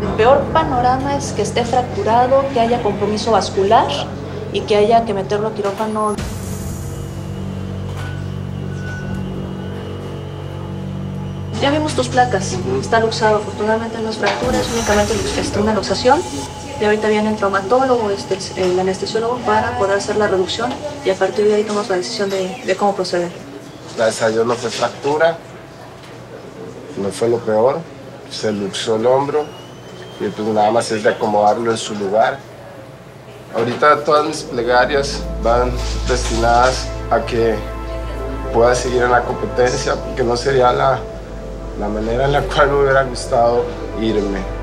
El peor panorama es que esté fracturado, que haya compromiso vascular y que haya que meterlo a quirófano. Ya vimos tus placas, está luxado, afortunadamente no es fractura, es únicamente una luxación. Y ahorita viene el traumatólogo, este, el anestesiólogo para poder hacer la reducción y a partir de ahí tomamos la decisión de, de cómo proceder. Gracias a Dios no fue fractura, no fue lo peor, se luxó el hombro y pues nada más es de acomodarlo en su lugar. Ahorita todas mis plegarias van destinadas a que pueda seguir en la competencia porque no sería la, la manera en la cual me hubiera gustado irme.